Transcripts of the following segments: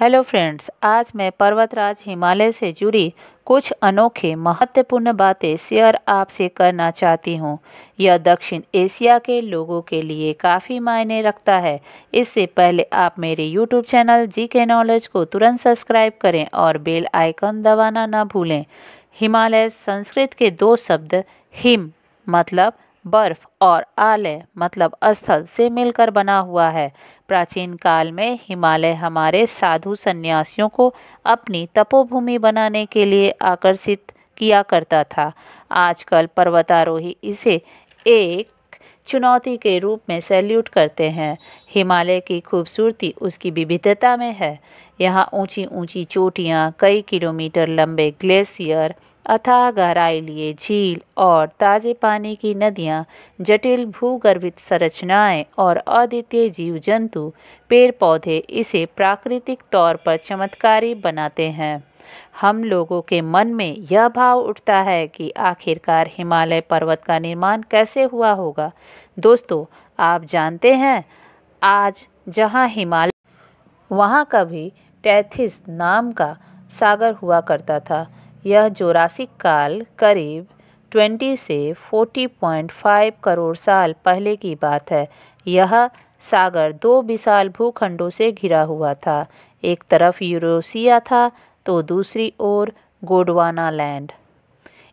Hello friends आज मैं पर्वतराज हिमालय से जुड़ी कुछ अनोखे महत्वपूर्ण बातें शेयर आपसे करना चाहती हूँ। यह दक्षिण एशिया के लोगों के लिए काफ़ी मायने रखता है। इससे पहले आप मेरे यूट्यूब चैनल जी के नॉलेज को तुरंत सब्सक्राइब करें और बेल आइकन दबाना ना भूलें। हिमालय संस्कृत के दो शब्द हिम मतलब बर्फ़ और आलय मतलब स्थल से मिलकर बना हुआ है। प्राचीन काल में हिमालय हमारे साधु सन्यासियों को अपनी तपोभूमि बनाने के लिए आकर्षित किया करता था। आजकल पर्वतारोही इसे एक चुनौती के रूप में सैल्यूट करते हैं। हिमालय की खूबसूरती उसकी विविधता में है। यहाँ ऊँची ऊँची चोटियाँ, कई किलोमीटर लंबे ग्लेशियर अथाह गहराई झील और ताज़े पानी की नदियाँ, जटिल भूगर्भित संरचनाएँ और अद्वितीय जीव जंतु पेड़ पौधे इसे प्राकृतिक तौर पर चमत्कारी बनाते हैं। हम लोगों के मन में यह भाव उठता है कि आखिरकार हिमालय पर्वत का निर्माण कैसे हुआ होगा। दोस्तों, आप जानते हैं, आज जहाँ हिमालय, वहाँ कभी टैथिस नाम का सागर हुआ करता था। यह जोरासिक काल करीब 20 से 40.5 करोड़ साल पहले की बात है। यह सागर दो विशाल भूखंडों से घिरा हुआ था। एक तरफ़ यूरोसिया था तो दूसरी ओर गोडवाना लैंड।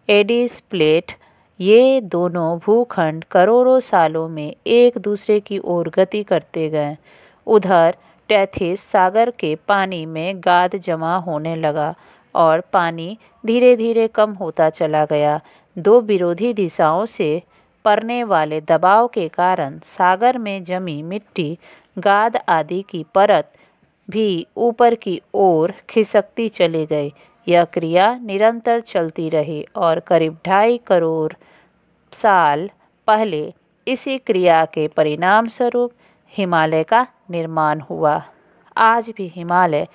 एडिस प्लेट, ये दोनों भूखंड करोड़ों सालों में एक दूसरे की ओर गति करते गए। उधर टैथिस सागर के पानी में गाद जमा होने लगा। और पानी धीरे धीरे कम होता चला गया। दो विरोधी दिशाओं से पड़ने वाले दबाव के कारण सागर में जमी मिट्टी, गाद आदि की परत भी ऊपर की ओर खिसकती चली गई। यह क्रिया निरंतर चलती रही और करीब ढाई करोड़ साल पहले इसी क्रिया के परिणाम स्वरूप हिमालय का निर्माण हुआ। आज भी हिमालय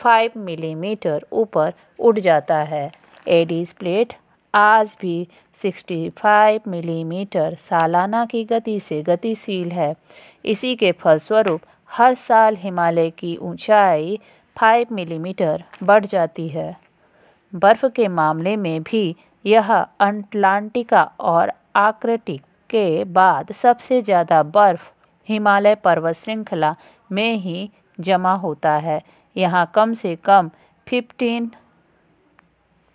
फाइव मिलीमीटर ऊपर उठ जाता है। एडीज प्लेट आज भी 65 मिलीमीटर सालाना की गति से गतिशील है। इसी के फलस्वरूप हर साल हिमालय की ऊंचाई 5 मिलीमीटर बढ़ जाती है। बर्फ़ के मामले में भी यह अटलांटिका और आर्कटिक के बाद सबसे ज़्यादा बर्फ़ हिमालय पर्वत श्रृंखला में ही जमा होता है। यहाँ कम से कम फिफ्टीन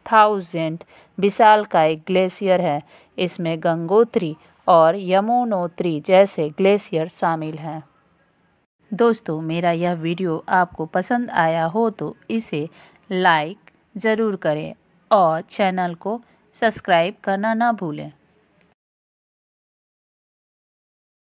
थाउज़ेंड विशाल का एक ग्लेशियर है। इसमें गंगोत्री और यमुनोत्री जैसे ग्लेशियर शामिल हैं। दोस्तों, मेरा यह वीडियो आपको पसंद आया हो तो इसे लाइक ज़रूर करें और चैनल को सब्सक्राइब करना ना भूलें।